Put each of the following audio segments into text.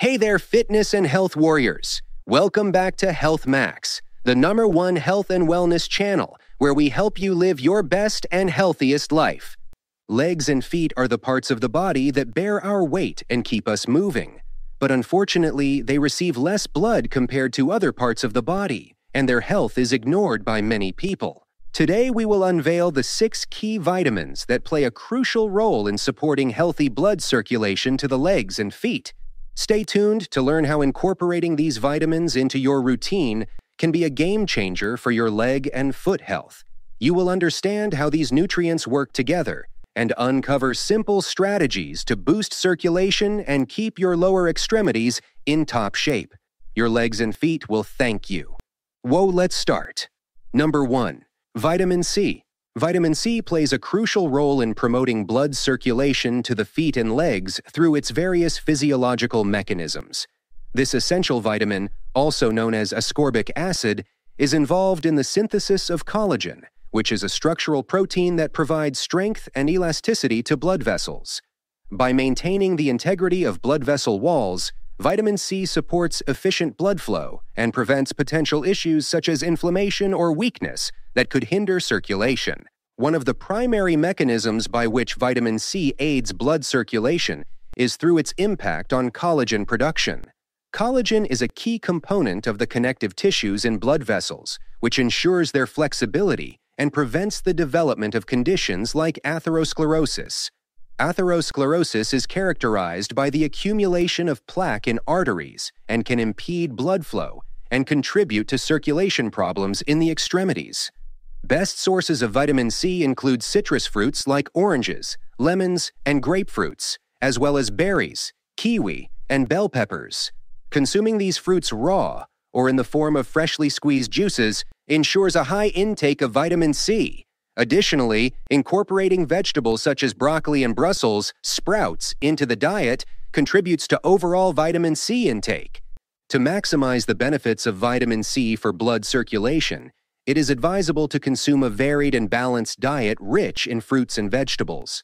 Hey there, fitness and health warriors. Welcome back to Health Max, the number one health and wellness channel where we help you live your best and healthiest life. Legs and feet are the parts of the body that bear our weight and keep us moving. But unfortunately, they receive less blood compared to other parts of the body, and their health is ignored by many people. Today, we will unveil the six key vitamins that play a crucial role in supporting healthy blood circulation to the legs and feet. Stay tuned to learn how incorporating these vitamins into your routine can be a game changer for your leg and foot health. You will understand how these nutrients work together and uncover simple strategies to boost circulation and keep your lower extremities in top shape. Your legs and feet will thank you. Whoa, let's start. Number 1. Vitamin C. Vitamin C plays a crucial role in promoting blood circulation to the feet and legs through its various physiological mechanisms. This essential vitamin, also known as ascorbic acid, is involved in the synthesis of collagen, which is a structural protein that provides strength and elasticity to blood vessels. By maintaining the integrity of blood vessel walls, vitamin C supports efficient blood flow and prevents potential issues such as inflammation or weakness that could hinder circulation. One of the primary mechanisms by which vitamin C aids blood circulation is through its impact on collagen production. Collagen is a key component of the connective tissues in blood vessels, which ensures their flexibility and prevents the development of conditions like atherosclerosis. Atherosclerosis is characterized by the accumulation of plaque in arteries and can impede blood flow and contribute to circulation problems in the extremities. Best sources of vitamin C include citrus fruits like oranges, lemons, and grapefruits, as well as berries, kiwi, and bell peppers. Consuming these fruits raw or in the form of freshly squeezed juices ensures a high intake of vitamin C. Additionally, incorporating vegetables such as broccoli and Brussels sprouts into the diet contributes to overall vitamin C intake. To maximize the benefits of vitamin C for blood circulation, it is advisable to consume a varied and balanced diet rich in fruits and vegetables.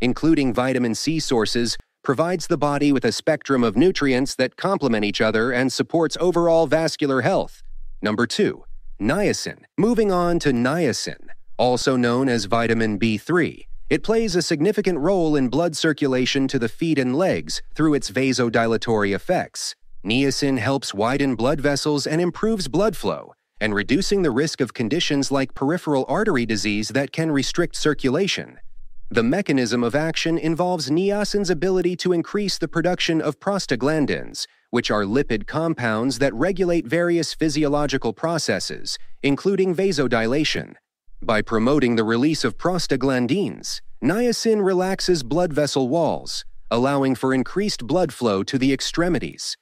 Including vitamin C sources provides the body with a spectrum of nutrients that complement each other and supports overall vascular health. Number 2. Niacin. Moving on to niacin, also known as vitamin B3. It plays a significant role in blood circulation to the feet and legs through its vasodilatory effects. Niacin helps widen blood vessels and improves blood flow, and reducing the risk of conditions like peripheral artery disease that can restrict circulation. The mechanism of action involves niacin's ability to increase the production of prostaglandins, which are lipid compounds that regulate various physiological processes, including vasodilation. By promoting the release of prostaglandins, niacin relaxes blood vessel walls, allowing for increased blood flow to the extremities.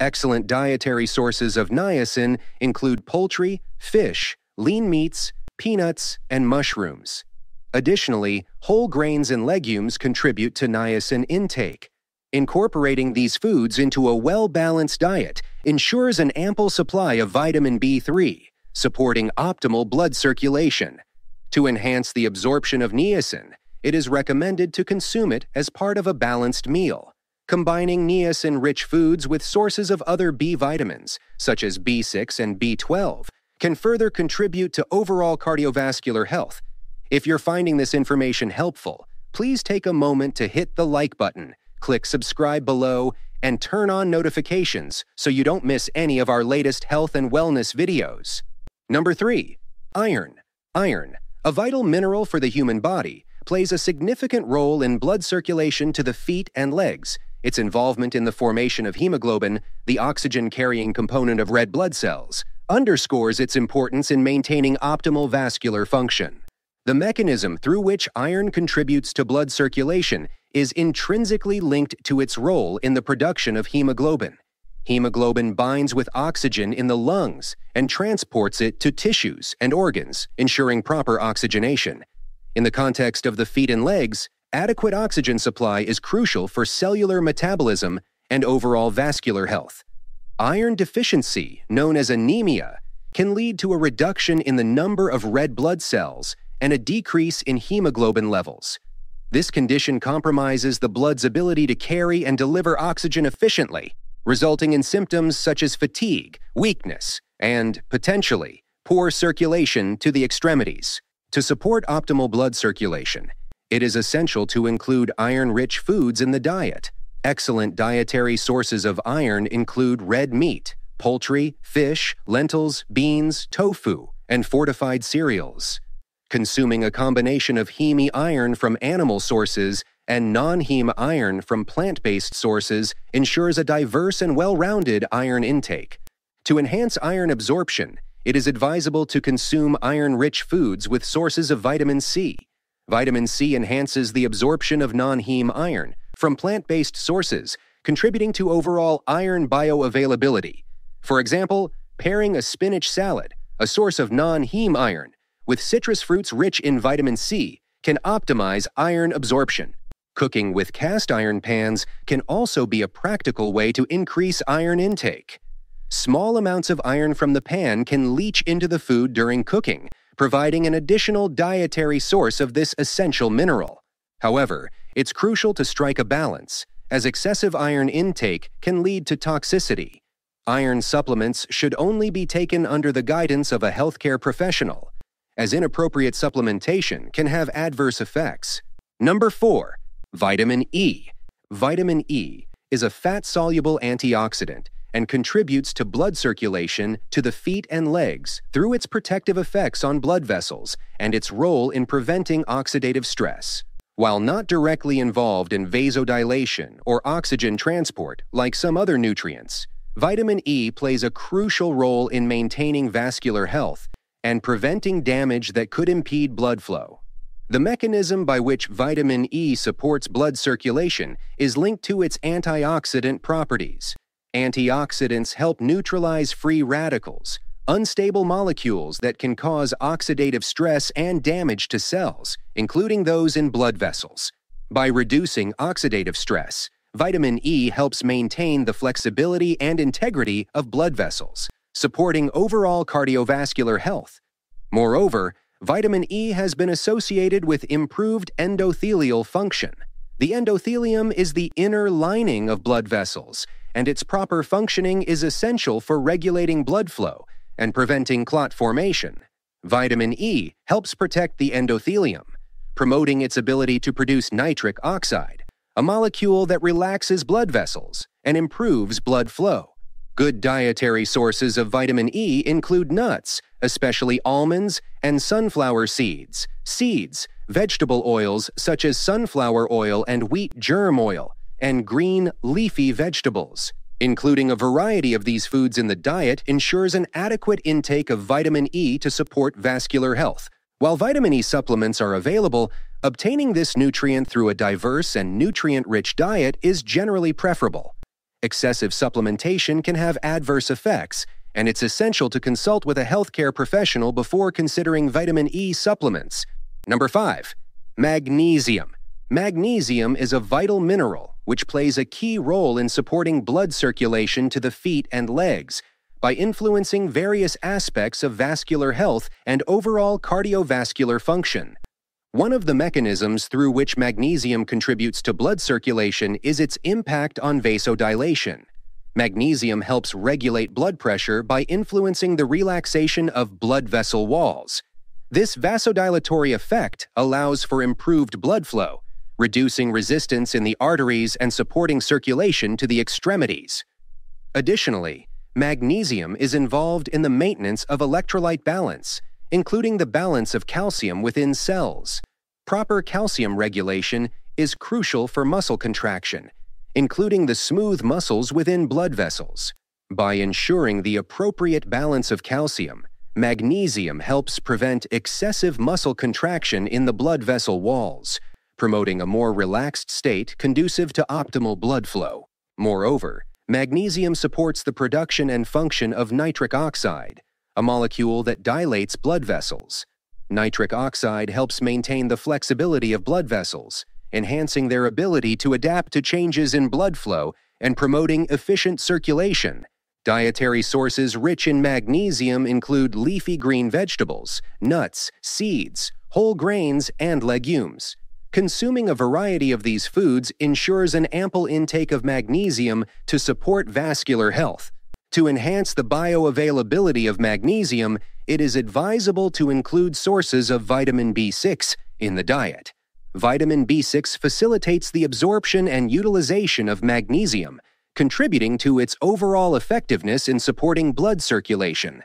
Excellent dietary sources of niacin include poultry, fish, lean meats, peanuts, and mushrooms. Additionally, whole grains and legumes contribute to niacin intake. Incorporating these foods into a well balanced diet ensures an ample supply of vitamin B3, supporting optimal blood circulation. To enhance the absorption of niacin, it is recommended to consume it as part of a balanced meal. Combining niacin rich foods with sources of other B vitamins, such as B6 and B12, can further contribute to overall cardiovascular health. If you're finding this information helpful, please take a moment to hit the like button, click subscribe below, and turn on notifications so you don't miss any of our latest health and wellness videos. Number 3. Iron. Iron, a vital mineral for the human body, plays a significant role in blood circulation to the feet and legs its involvement in the formation of hemoglobin, the oxygen carrying component of red blood cells, underscores its importance in maintaining optimal vascular function. The mechanism through which iron contributes to blood circulation is intrinsically linked to its role in the production of hemoglobin. Hemoglobin binds with oxygen in the lungs and transports it to tissues and organs, ensuring proper oxygenation. In the context of the feet and legs, adequate oxygen supply is crucial for cellular metabolism and overall vascular health. Iron deficiency, known as anemia, can lead to a reduction in the number of red blood cells and a decrease in hemoglobin levels. This condition compromises the blood's ability to carry and deliver oxygen efficiently, resulting in symptoms such as fatigue, weakness, and, potentially, poor circulation to the extremities. To support optimal blood circulation, it is essential to include iron rich foods in the diet. Excellent dietary sources of iron include red meat, poultry, fish, lentils, beans, tofu, and fortified cereals. Consuming a combination of heme iron from animal sources and non heme iron from plant based sources ensures a diverse and well rounded iron intake. To enhance iron absorption, it is advisable to consume iron rich foods with sources of vitamin C. Vitamin C enhances the absorption of non heme iron from plant based sources, contributing to overall iron bioavailability. For example, pairing a spinach salad, a source of non heme iron, with citrus fruits rich in vitamin C can optimize iron absorption. Cooking with cast iron pans can also be a practical way to increase iron intake. Small amounts of iron from the pan can leach into the food during cooking, providing an additional dietary source of this essential mineral. However, it's crucial to strike a balance, as excessive iron intake can lead to toxicity. Iron supplements should only be taken under the guidance of a healthcare professional, as inappropriate supplementation can have adverse effects. Number 4. Vitamin E. Vitamin E is a fat soluble antioxidant and contributes to blood circulation to the feet and legs through its protective effects on blood vessels and its role in preventing oxidative stress. While not directly involved in vasodilation or oxygen transport like some other nutrients, vitamin E plays a crucial role in maintaining vascular health and preventing damage that could impede blood flow. The mechanism by which vitamin E supports blood circulation is linked to its antioxidant properties. Antioxidants help neutralize free radicals, unstable molecules that can cause oxidative stress and damage to cells, including those in blood vessels. By reducing oxidative stress, vitamin E helps maintain the flexibility and integrity of blood vessels, supporting overall cardiovascular health. Moreover, vitamin E has been associated with improved endothelial function. The endothelium is the inner lining of blood vessels and its proper functioning is essential for regulating blood flow and preventing clot formation. Vitamin E helps protect the endothelium, promoting its ability to produce nitric oxide, a molecule that relaxes blood vessels and improves blood flow. Good dietary sources of vitamin E include nuts, especially almonds and sunflower seeds, seeds, vegetable oils such as sunflower oil and wheat germ oil, and green, leafy vegetables. Including a variety of these foods in the diet ensures an adequate intake of vitamin E to support vascular health. While vitamin E supplements are available, obtaining this nutrient through a diverse and nutrient rich diet is generally preferable. Excessive supplementation can have adverse effects, and it's essential to consult with a healthcare professional before considering vitamin E supplements. Number 5. Magnesium. Magnesium is a vital mineral which plays a key role in supporting blood circulation to the feet and legs by influencing various aspects of vascular health and overall cardiovascular function. One of the mechanisms through which magnesium contributes to blood circulation is its impact on vasodilation. Magnesium helps regulate blood pressure by influencing the relaxation of blood vessel walls. This vasodilatory effect allows for improved blood flow reducing resistance in the arteries and supporting circulation to the extremities. Additionally, magnesium is involved in the maintenance of electrolyte balance, including the balance of calcium within cells. Proper calcium regulation is crucial for muscle contraction, including the smooth muscles within blood vessels. By ensuring the appropriate balance of calcium, magnesium helps prevent excessive muscle contraction in the blood vessel walls, promoting a more relaxed state conducive to optimal blood flow. Moreover, magnesium supports the production and function of nitric oxide, a molecule that dilates blood vessels. Nitric oxide helps maintain the flexibility of blood vessels, enhancing their ability to adapt to changes in blood flow and promoting efficient circulation. Dietary sources rich in magnesium include leafy green vegetables, nuts, seeds, whole grains, and legumes. Consuming a variety of these foods ensures an ample intake of magnesium to support vascular health. To enhance the bioavailability of magnesium, it is advisable to include sources of vitamin B6 in the diet. Vitamin B6 facilitates the absorption and utilization of magnesium, contributing to its overall effectiveness in supporting blood circulation.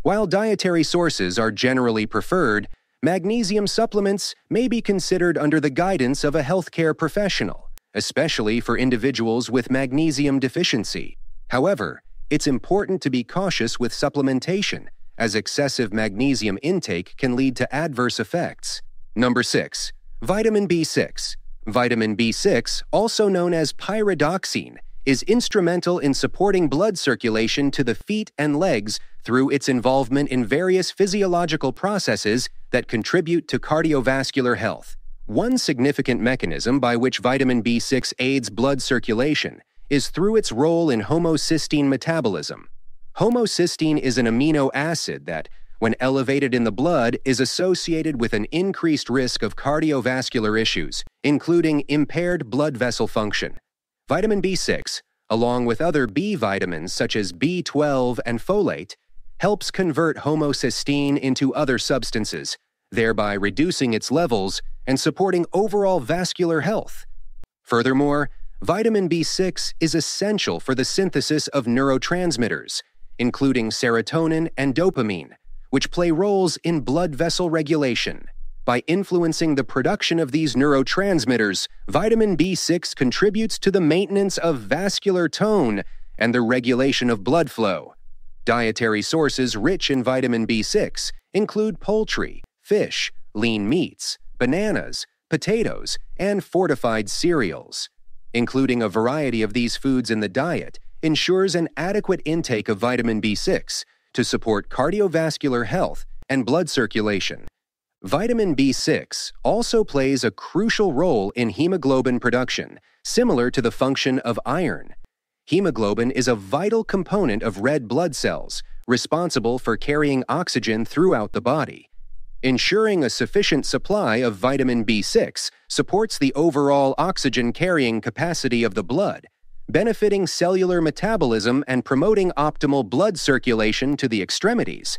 While dietary sources are generally preferred, magnesium supplements may be considered under the guidance of a healthcare professional, especially for individuals with magnesium deficiency. However, it's important to be cautious with supplementation, as excessive magnesium intake can lead to adverse effects. Number 6. Vitamin B6. Vitamin B6, also known as pyridoxine, is instrumental in supporting blood circulation to the feet and legs through its involvement in various physiological processes that contribute to cardiovascular health. One significant mechanism by which vitamin B6 aids blood circulation is through its role in homocysteine metabolism. Homocysteine is an amino acid that, when elevated in the blood, is associated with an increased risk of cardiovascular issues, including impaired blood vessel function. Vitamin B6, along with other B vitamins such as B12 and folate, helps convert homocysteine into other substances, thereby reducing its levels and supporting overall vascular health. Furthermore, vitamin B6 is essential for the synthesis of neurotransmitters, including serotonin and dopamine, which play roles in blood vessel regulation. By influencing the production of these neurotransmitters, vitamin B6 contributes to the maintenance of vascular tone and the regulation of blood flow. Dietary sources rich in vitamin B6 include poultry, fish, lean meats, bananas, potatoes, and fortified cereals. Including a variety of these foods in the diet ensures an adequate intake of vitamin B6 to support cardiovascular health and blood circulation. Vitamin B6 also plays a crucial role in hemoglobin production, similar to the function of iron. Hemoglobin is a vital component of red blood cells, responsible for carrying oxygen throughout the body. Ensuring a sufficient supply of vitamin B6 supports the overall oxygen carrying capacity of the blood, benefiting cellular metabolism and promoting optimal blood circulation to the extremities.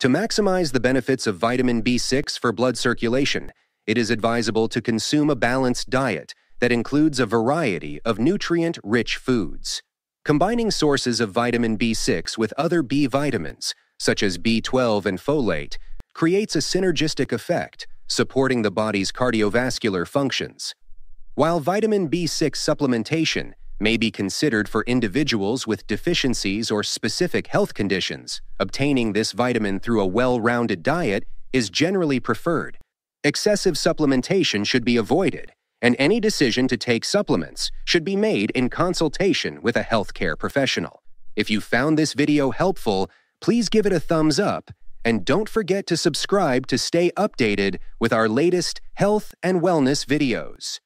To maximize the benefits of vitamin B6 for blood circulation, it is advisable to consume a balanced diet that includes a variety of nutrient rich foods. Combining sources of vitamin B6 with other B vitamins, such as B12 and folate, creates a synergistic effect, supporting the body's cardiovascular functions. While vitamin B6 supplementation may be considered for individuals with deficiencies or specific health conditions, obtaining this vitamin through a well rounded diet is generally preferred. Excessive supplementation should be avoided, and any decision to take supplements should be made in consultation with a healthcare professional. If you found this video helpful, please give it a thumbs up and don't forget to subscribe to stay updated with our latest health and wellness videos.